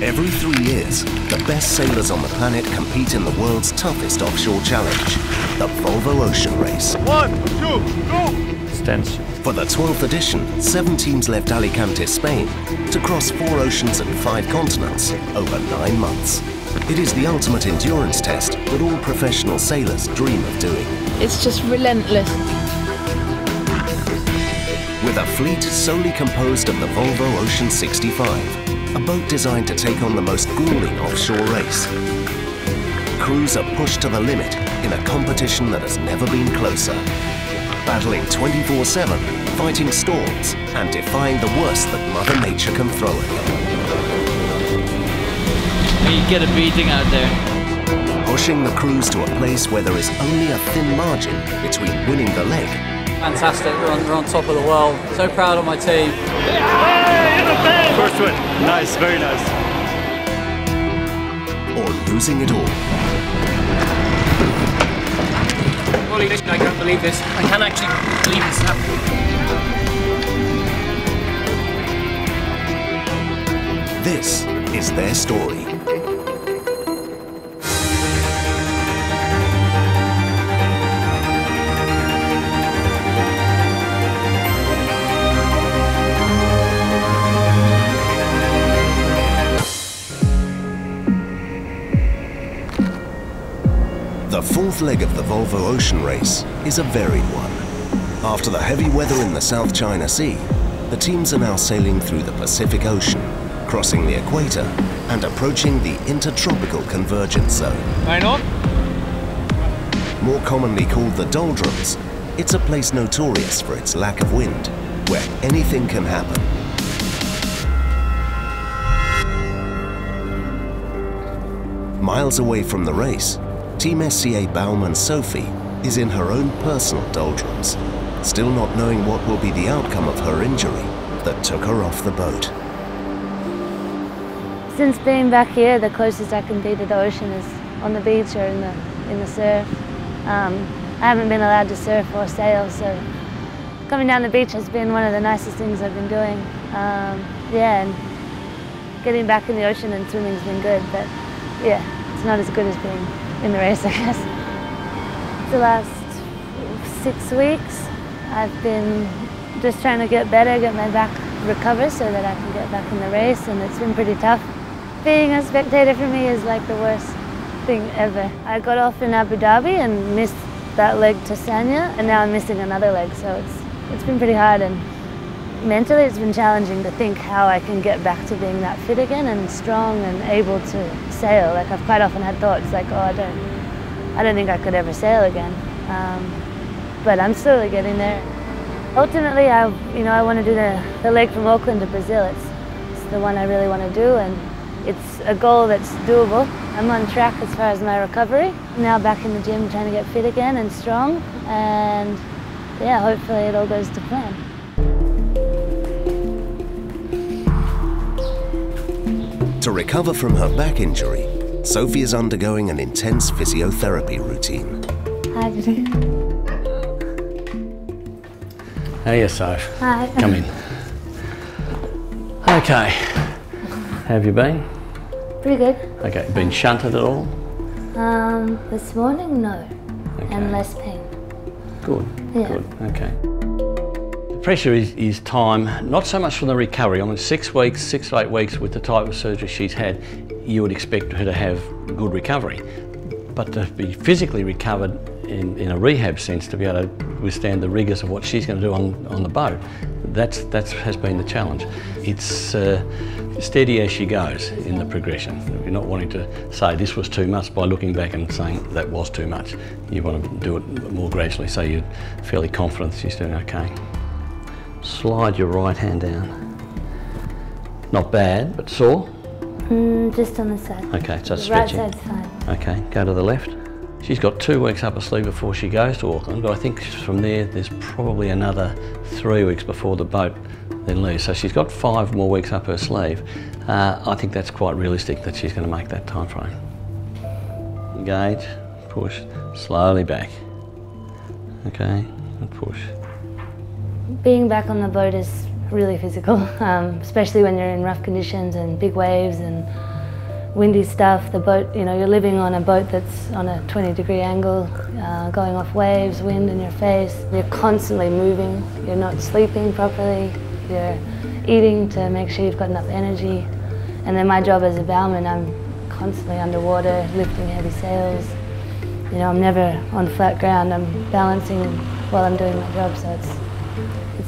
Every three years, the best sailors on the planet compete in the world's toughest offshore challenge, the Volvo Ocean Race. One, two, go! Stance. For the 12th edition, seven teams left Alicante, Spain, to cross four oceans and five continents over nine months. It is the ultimate endurance test that all professional sailors dream of doing. It's just relentless. With a fleet solely composed of the Volvo Ocean 65, a boat designed to take on the most grueling offshore race. Crews are pushed to the limit in a competition that has never been closer. Battling 24-7, fighting storms, and defying the worst that Mother Nature can throw at them. You get a beating out there. Pushing the crews to a place where there is only a thin margin between winning the leg Fantastic, we're on, we're on top of the world. So proud of my team. First win. Nice, very nice. or losing it all. Holy listen, I can't believe this. I can't actually believe this happened. This is their story. The fourth leg of the Volvo Ocean Race is a varied one. After the heavy weather in the South China Sea, the teams are now sailing through the Pacific Ocean, crossing the equator and approaching the intertropical convergence zone. More commonly called the doldrums, it's a place notorious for its lack of wind, where anything can happen. Miles away from the race, Team SCA bowman Sophie is in her own personal doldrums, still not knowing what will be the outcome of her injury that took her off the boat. Since being back here, the closest I can be to the ocean is on the beach or in the, in the surf. Um, I haven't been allowed to surf or sail, so coming down the beach has been one of the nicest things I've been doing. Um, yeah, and getting back in the ocean and swimming's been good, but yeah, it's not as good as being in the race, I guess. The last six weeks, I've been just trying to get better, get my back recover so that I can get back in the race, and it's been pretty tough. Being a spectator for me is like the worst thing ever. I got off in Abu Dhabi and missed that leg to Sanya, and now I'm missing another leg, so it's, it's been pretty hard. and mentally it's been challenging to think how I can get back to being that fit again and strong and able to sail. Like I've quite often had thoughts like, oh, I don't, I don't think I could ever sail again. Um, but I'm slowly getting there. Ultimately, I, you know, I want to do the, the leg from Auckland to Brazil. It's, it's the one I really want to do, and it's a goal that's doable. I'm on track as far as my recovery. Now back in the gym trying to get fit again and strong, and yeah, hopefully it all goes to plan. To recover from her back injury, Sophie is undergoing an intense physiotherapy routine. Hi, Judy. Hey, Soph. Hi. Come in. Okay. How have you been? Pretty good. Okay. Been shunted at all? Um, this morning, no, Okay. and less pain. Good. Yeah. Good. Okay. Pressure is, is time, not so much from the recovery. I mean, six weeks, six to eight weeks with the type of surgery she's had, you would expect her to have good recovery. But to be physically recovered in, in a rehab sense, to be able to withstand the rigours of what she's going to do on, on the boat, that's, that has been the challenge. It's uh, steady as she goes in the progression. You're not wanting to say this was too much by looking back and saying that was too much. You want to do it more gradually so you're fairly confident she's doing okay. Slide your right hand down. Not bad, but sore. Mm, just on the side. Okay, so right stretching. side's fine. Okay, go to the left. She's got two weeks up her sleeve before she goes to Auckland, but I think from there there's probably another three weeks before the boat then leaves. So she's got five more weeks up her sleeve. Uh, I think that's quite realistic that she's going to make that time frame. Engage, push, slowly back. Okay, and push. Being back on the boat is really physical, um, especially when you're in rough conditions and big waves and windy stuff. The boat, you know, you're living on a boat that's on a 20 degree angle, uh, going off waves, wind in your face. You're constantly moving. You're not sleeping properly. You're eating to make sure you've got enough energy. And then my job as a bowman, I'm constantly underwater, lifting heavy sails. You know, I'm never on flat ground. I'm balancing while I'm doing my job, so it's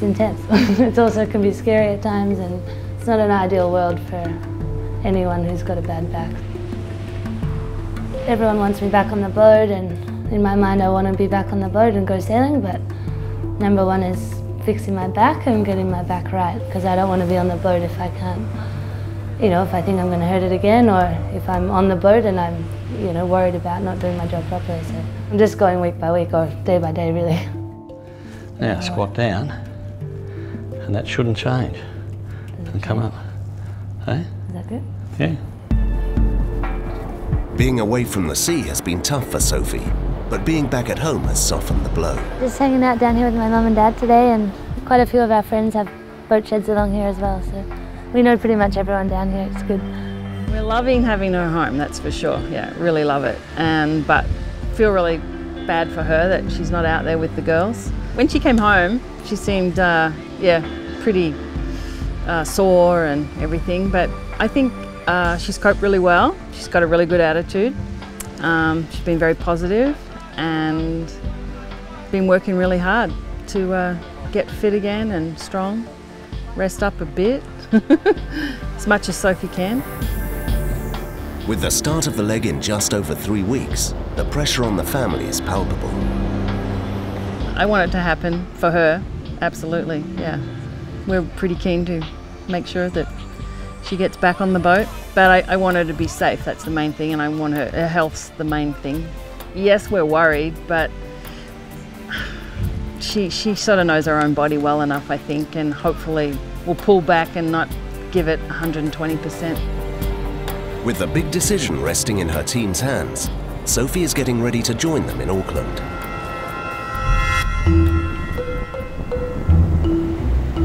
intense. it also can be scary at times, and it's not an ideal world for anyone who's got a bad back. Everyone wants me back on the boat, and in my mind, I want to be back on the boat and go sailing. But number one is fixing my back and getting my back right, because I don't want to be on the boat if I can't. You know, if I think I'm going to hurt it again, or if I'm on the boat and I'm, you know, worried about not doing my job properly. So I'm just going week by week or day by day, really. Now squat down, and that shouldn't change. And come up. Hey? Is that good? Yeah. Being away from the sea has been tough for Sophie, but being back at home has softened the blow. Just hanging out down here with my mum and dad today, and quite a few of our friends have boat sheds along here as well, so we know pretty much everyone down here. It's good. We're loving having her home, that's for sure. Yeah, really love it. And but feel really bad for her that she's not out there with the girls. When she came home, she seemed, uh, yeah, pretty uh, sore and everything. But I think uh, she's coped really well. She's got a really good attitude. Um, she's been very positive and been working really hard to uh, get fit again and strong. Rest up a bit, as much as Sophie can. With the start of the leg in just over three weeks, the pressure on the family is palpable. I want it to happen for her, absolutely, yeah. We're pretty keen to make sure that she gets back on the boat, but I, I want her to be safe, that's the main thing, and I want her, her health's the main thing. Yes, we're worried, but she, she sort of knows her own body well enough, I think, and hopefully will pull back and not give it 120%. With the big decision resting in her team's hands, Sophie is getting ready to join them in Auckland.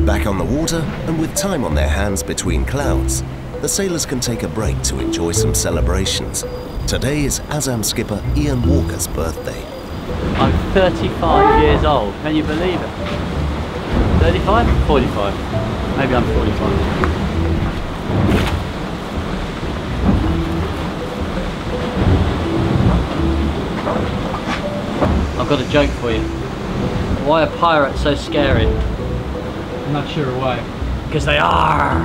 Back on the water and with time on their hands between clouds, the sailors can take a break to enjoy some celebrations. Today is Azzam skipper Ian Walker's birthday. I'm 35 years old. Can you believe it? 35? 45. Maybe I'm 45. I've got a joke for you. Why are pirates so scary? I'm not sure why. Because they are.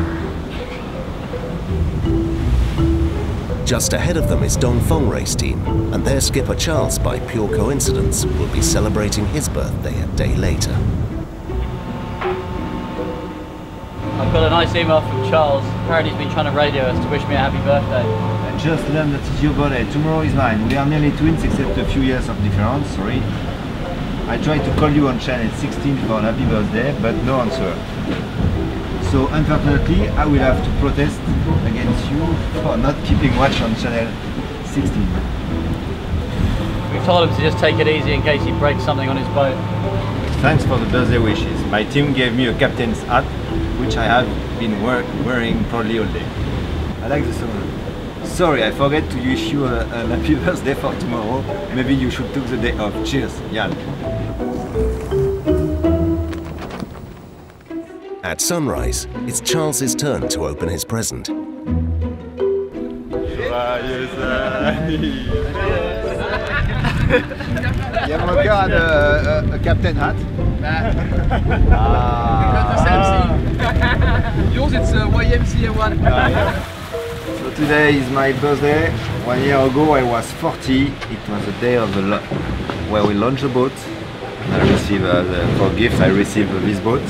Just ahead of them is Dongfeng race team, and their skipper Charles, by pure coincidence, will be celebrating his birthday a day later. I've got a nice email from Charles. Apparently he's been trying to radio us to wish me a happy birthday. I just learned that it's your birthday. Tomorrow is mine. We are nearly twins except a few years of difference, sorry. I tried to call you on channel 16 for an happy birthday, but no answer. So unfortunately, I will have to protest against you for not keeping watch on channel 16. We told him to just take it easy in case he breaks something on his boat. Thanks for the birthday wishes. My team gave me a captain's hat, which I have been wear wearing proudly all day. I like the song. Sorry, I forget to wish you a, a happy birthday for tomorrow. Maybe you should take the day off. Cheers, Jan. At sunrise, it's Charles's turn to open his present. Yamamoka had a, a, a captain hat. Yours, it's uh, YMCA one. So today is my birthday. One year ago I was 40. It was the day of the lo- where we launched the boat. And I received uh, the, for gift I received this boat.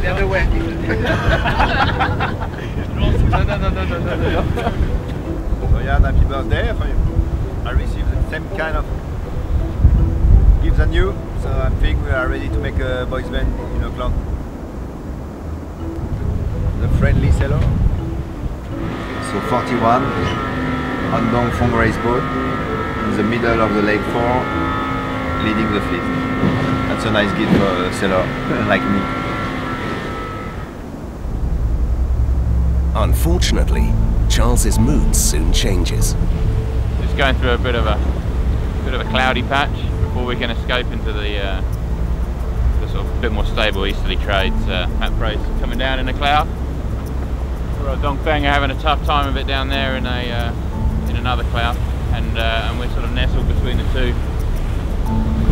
The other way. no, no, no, no, no, no, no. So yeah, happy birthday. I received the same kind of gift than you. So I think we are ready to make a boys band in Auckland. The friendly sailor. So 41 on Dongfeng race boat in the middle of the Leg 4 leading the fleet. That's a nice gift for a sailor like me. Unfortunately, Charles's mood soon changes. Just going through a bit of a bit of a cloudy patch before we can escape into the, uh, the sort of bit more stable easterly trades. Uh, Hat Price coming down in a cloud. We're Dongfeng are having a tough time of it down there in a uh, in another cloud, and uh, and we're sort of nestled between the two.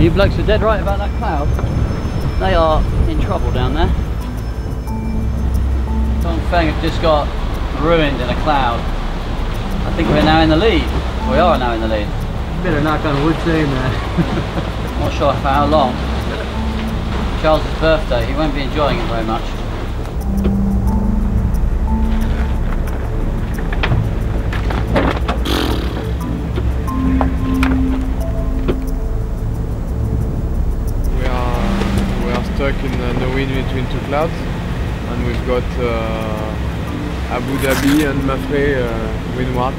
You blokes are dead right about that cloud. They are in trouble down there. Dongfeng have just got ruined in a cloud. I think we're now in the lead. We are now in the lead. Better knock on wood saying that. Not sure for how long. Charles' birthday, he won't be enjoying it very much. We are we are stuck in the wind between two clouds, and we've got uh, Abu Dhabi and Mapfre uh, windward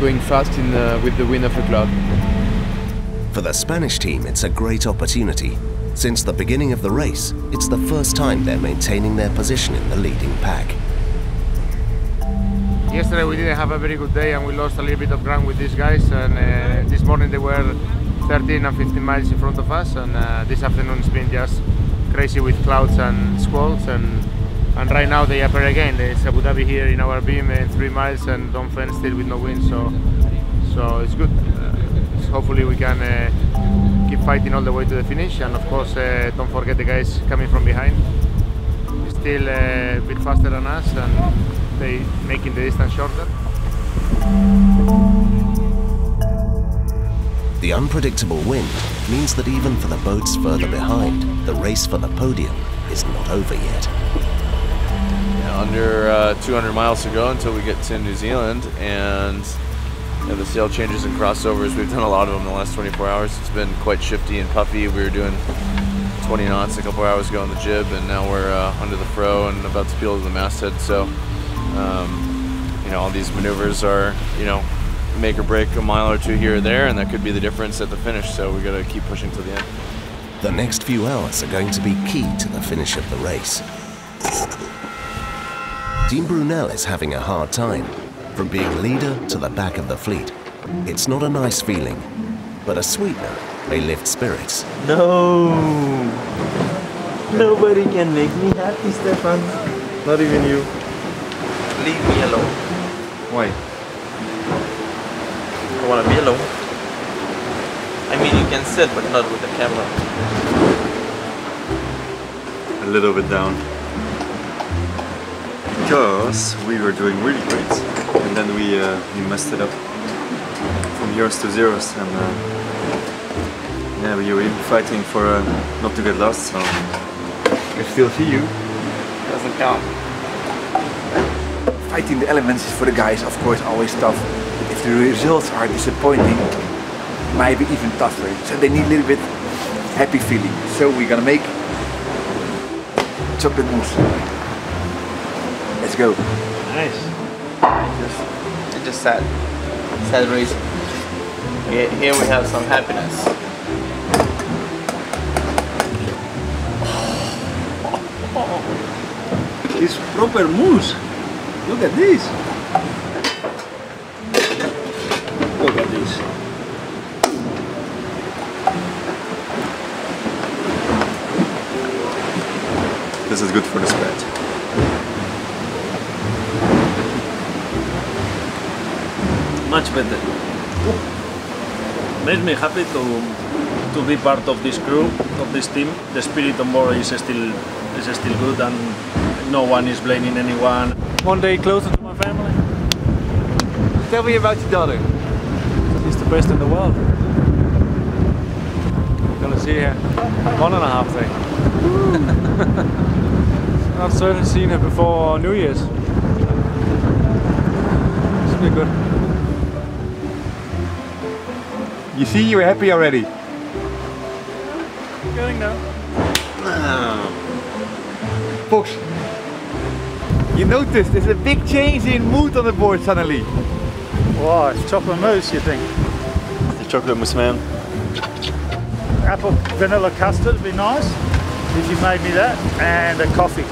going fast in uh, with the wind of a cloud. For the Spanish team, it's a great opportunity. Since the beginning of the race, it's the first time they're maintaining their position in the leading pack. Yesterday we didn't have a very good day and we lost a little bit of ground with these guys and uh, this morning they were 13 and 15 miles in front of us and uh, this afternoon it's been just crazy with clouds and squalls and and right now they appear again. There's Abu Dhabi here in our beam in three miles and Dongfeng still with no wind so so it's good. Uh, so hopefully we can uh, keep fighting all the way to the finish and of course uh, don't forget the guys coming from behind. Still uh, a bit faster than us and they making the distance shorter. The unpredictable wind means that even for the boats further behind, the race for the podium is not over yet. Under uh, 200 miles to go until we get to New Zealand, and yeah, the sail changes and crossovers. We've done a lot of them in the last 24 hours. It's been quite shifty and puffy. We were doing 20 knots a couple hours ago on the jib, and now we're uh, under the fro and about to peel to the masthead. So, um, you know, all these maneuvers are, you know, make or break a mile or two here or there, and that could be the difference at the finish. So we got to keep pushing to the end. The next few hours are going to be key to the finish of the race. Team Brunel is having a hard time, from being leader to the back of the fleet. It's not a nice feeling, but a sweetener may lift spirits. No! Nobody can make me happy, Stefan. Not even you. Leave me alone. Why? I wanna be alone. I mean, you can sit, but not with the camera. A little bit down. Because we were doing really great, and then we uh, we messed it up from yours to zeros, and uh, yeah, we were even fighting for uh, not to get lost. So I still see you. Doesn't count. Fighting the elements is for the guys, of course, always tough. But if the results are disappointing, might be even tougher. So they need a little bit happy feeling. So we're gonna make chocolate mousse. Let's go. Nice. Just, it's just sad. Sad reason. Here, here we have some happiness. It's proper mousse. Look at this. Look at this. this is good for the spread. Much better. Makes me happy to to be part of this crew, of this team. The spirit on board is still is still good, and no one is blaming anyone. One day closer to my family. Tell me about your daughter. She's the best in the world. Gonna see her one and a half day. Eh? I've certainly seen her before New Year's. Should be good. You see, you're happy already. Getting there. Um, Fox, you notice there's a big change in mood on the board suddenly. Wow, it's chocolate mousse, you think? The chocolate mousse man. apple vanilla custard would be nice if you made me that, and a coffee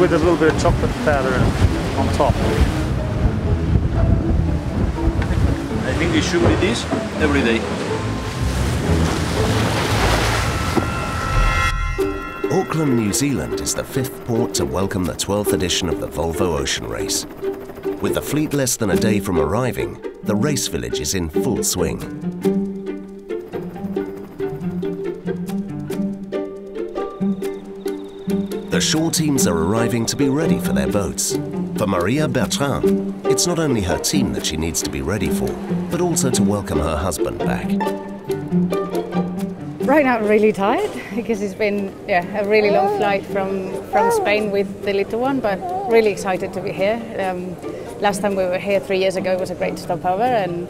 with a little bit of chocolate powder in it on top. I think you should eat this every day. Auckland, New Zealand is the fifth port to welcome the 12th edition of the Volvo Ocean Race. With the fleet less than a day from arriving, the race village is in full swing. The shore teams are arriving to be ready for their boats. For Maria Bertrand, it's not only her team that she needs to be ready for, but also to welcome her husband back. Right now, I'm really tired because it's been yeah, a really long flight from, from Spain with the little one, but really excited to be here. Um, last time we were here three years ago it was a great stopover, and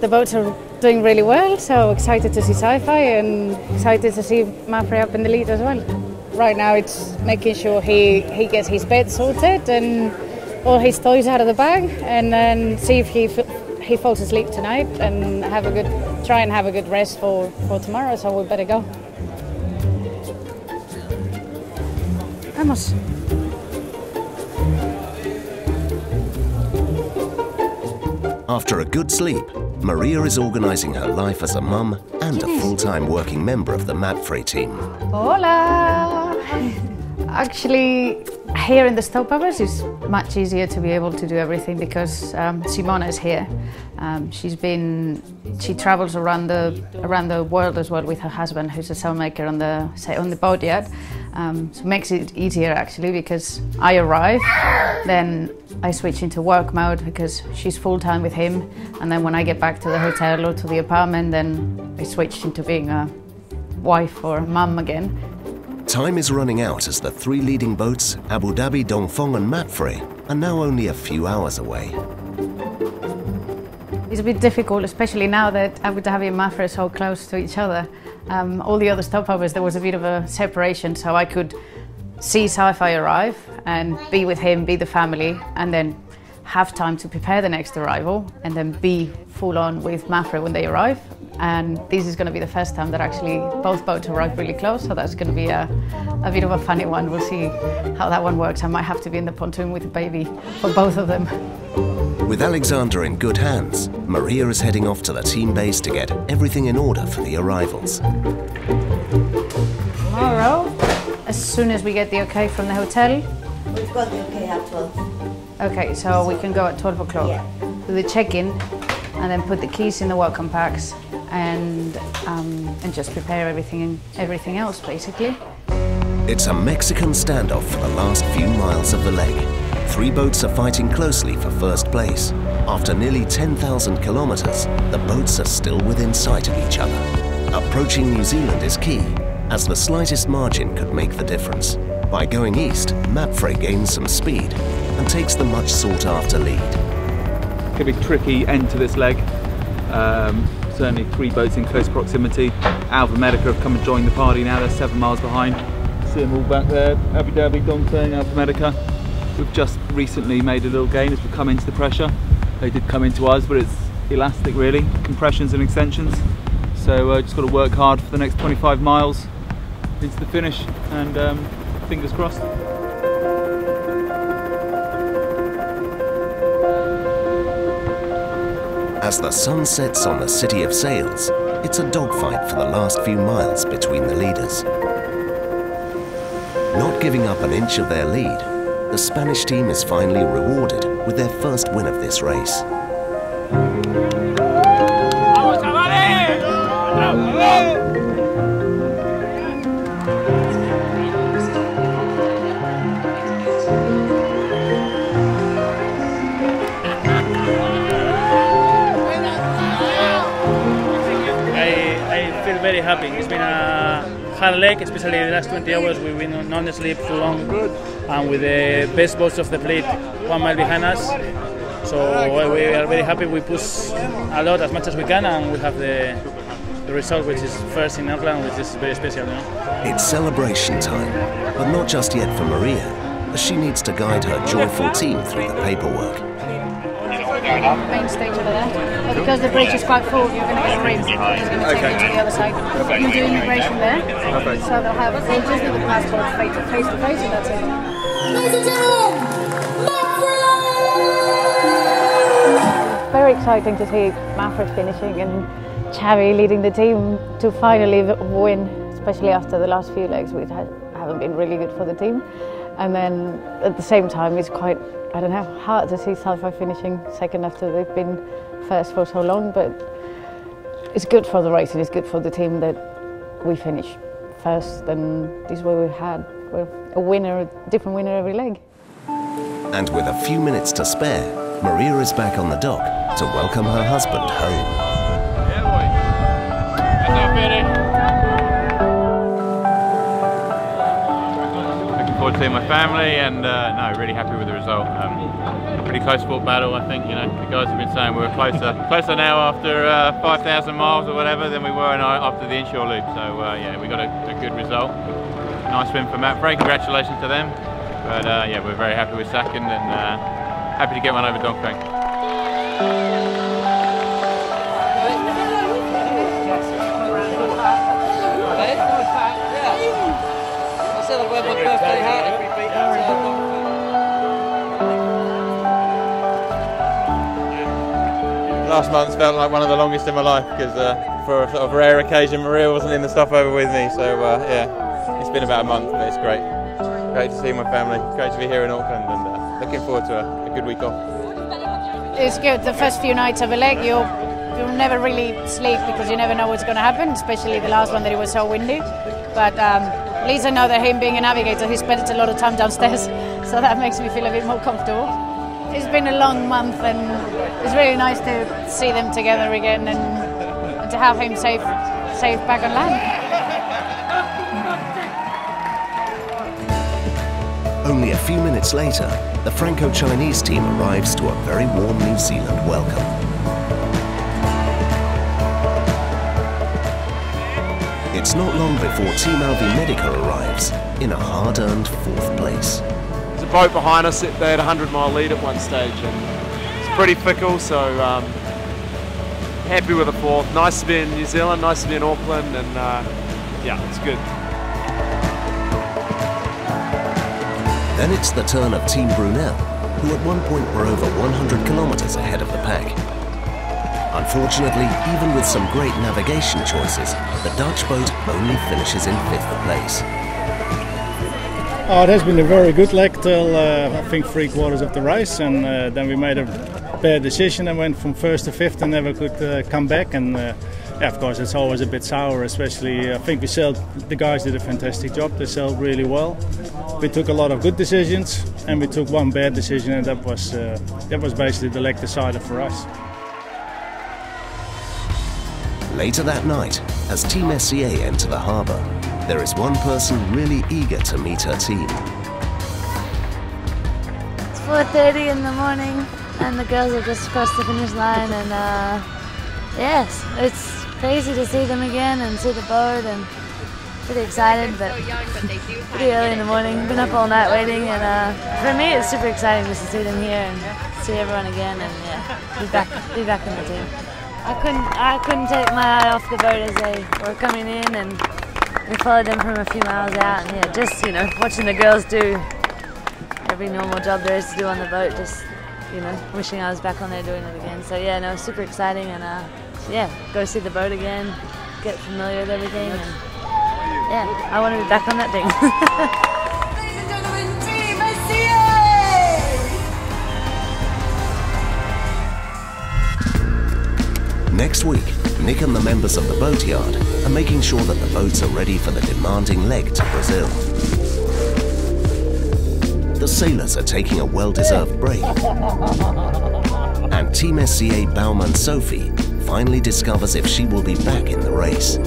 the boats are doing really well, so excited to see SiFi and excited to see Mapfre up in the lead as well. Right now it's making sure he, he gets his bed sorted and all his toys out of the bag and then see if he he falls asleep tonight and have a good try and have a good rest for, for tomorrow so we better go. Vamos. After a good sleep, Maria is organising her life as a mum and a full-time working member of the Mapfre team. Hola! Actually, here in the stopovers it's much easier to be able to do everything because um, Simona is here. Um, she's been, she travels around the around the world as well with her husband, who's a sailmaker on the on the boat yard. Um, so it makes it easier actually because I arrive, then I switch into work mode because she's full time with him, and then when I get back to the hotel or to the apartment, then I switch into being a wife or a mum again. Time is running out as the three leading boats, Abu Dhabi, Dongfeng and Mapfre, are now only a few hours away. It's a bit difficult, especially now that Abu Dhabi and Mapfre are so close to each other. Um, all the other stopovers, there was a bit of a separation, so I could see SiFi arrive and be with him, be the family, and then have time to prepare the next arrival, and then be full on with Mapfre when they arrive. And this is going to be the first time that actually both boats arrive really close, so that's going to be a, a bit of a funny one. We'll see how that one works. I might have to be in the pontoon with the baby for both of them. With Alexander in good hands, Maria is heading off to the team base to get everything in order for the arrivals. Tomorrow, as soon as we get the okay from the hotel. We've got the okay at 12. Okay, so we can go at 12 o'clock. Yeah. Do the check-in and then put the keys in the welcome packs and um, and just prepare everything everything else basically. It's a Mexican standoff for the last few miles of the leg. Three boats are fighting closely for first place. After nearly 10,000 kilometers, the boats are still within sight of each other. Approaching New Zealand is key, as the slightest margin could make the difference. By going east, Mapfre gains some speed and takes the much sought after lead. Could be tricky end to this leg. Um, certainly three boats in close proximity. Alvimedica have come and joined the party now, they're seven miles behind. See them all back there, Abu Dhabi, Dongfeng, Alvimedica. We've just recently made a little gain as we've come into the pressure. They did come into us, but it's elastic really, compressions and extensions. So uh, just got to work hard for the next 25 miles into the finish and um, fingers crossed. As the sun sets on the City of Sails, it's a dogfight for the last few miles between the leaders. Not giving up an inch of their lead, the Spanish team is finally rewarded with their first win of this race. Happy. It's been a hard leg, especially the last 20 hours. We've been non-sleep too long, and with the best boats of the fleet one mile behind us. So we are very happy. We push a lot as much as we can, and we have the, the result, which is first in Auckland, which is very special. You know? It's celebration time, but not just yet for Maria, as she needs to guide her joyful team through the paperwork. Main stage over there. But because the bridge is quite full, you're going to get a ring. It's going to take Okay. you to the other side. You do immigration there. Perfect. So they'll have, they just need the passport face to face, to face and that's it. Very exciting to see Mapfre finishing and Xabi leading the team to finally win, especially after the last few legs which haven't been really good for the team. And then at the same time, it's quite, I don't know, hard to see Salva finishing second after they've been first for so long, but it's good for the race and it's good for the team that we finish first and this way we've had well, a winner, a different winner every leg. And with a few minutes to spare, Maria is back on the dock to welcome her husband home. Looking forward to seeing my family and uh, no, really happy with the result. Um, pretty close fought battle, I think. You know, the guys have been saying we were closer, closer now after uh, 5,000 miles or whatever than we were in, uh, after the inshore loop. So uh, yeah, we got a, a good result. Nice win for Mapfre. Congratulations to them. But uh, yeah, we're very happy with second and uh, happy to get one over Dongfeng. I Last month's felt like one of the longest in my life because uh, for a sort of rare occasion, Maria wasn't in the stopover with me. So uh, yeah, it's been about a month, but it's great. Great to see my family. Great to be here in Auckland, and uh, looking forward to a, a good week off. It's good. The first few nights of a leg, you you never really sleep because you never know what's going to happen, especially the last one that it was so windy. But um, at least I know that him being a navigator, he spends a lot of time downstairs, so that makes me feel a bit more comfortable. It's been a long month, and it's really nice to see them together again and, and to have him safe, safe back on land. Only a few minutes later, the Franco-Chinese team arrives to a very warm New Zealand welcome. It's not long before Team Alvimedica arrives in a hard-earned fourth place. There's a boat behind us. They had a 100 mile lead at one stage, and it's pretty fickle. So um, happy with the fourth. Nice to be in New Zealand. Nice to be in Auckland, and uh, yeah, it's good. Then it's the turn of Team Brunel, who at one point were over 100 kilometers ahead of the pack. Unfortunately, even with some great navigation choices, the Dutch boat only finishes in fifth place. Oh, it has been a very good leg till uh, I think three quarters of the race, and uh, then we made a bad decision and went from first to fifth and never could uh, come back. And uh, yeah, of course, it's always a bit sour, especially I think we sailed. The guys did a fantastic job. They sailed really well. We took a lot of good decisions, and we took one bad decision, and that was uh, that was basically the leg decider for us. Later that night, as Team SCA enter the harbour, there is one person really eager to meet her team. It's 4.30 in the morning and the girls have just crossed the finish line and uh, yes, it's crazy to see them again and see the boat and pretty excited but pretty early in the morning. Been up all night waiting and uh, for me it's super exciting just to see them here and see everyone again and yeah, be back, be back in the team. I couldn't, I couldn't take my eye off the boat as they were coming in and we followed them from a few miles out and yeah, just you know, watching the girls do every normal job there is to do on the boat. Just you know, wishing I was back on there doing it again. So yeah, no, super exciting and uh, yeah, go see the boat again, get familiar with everything, and yeah, I want to be back on that thing. Next week, Nick and the members of the boatyard are making sure that the boats are ready for the demanding leg to Brazil. The sailors are taking a well-deserved break. And Team SCA bowman Sophie finally discovers if she will be back in the race.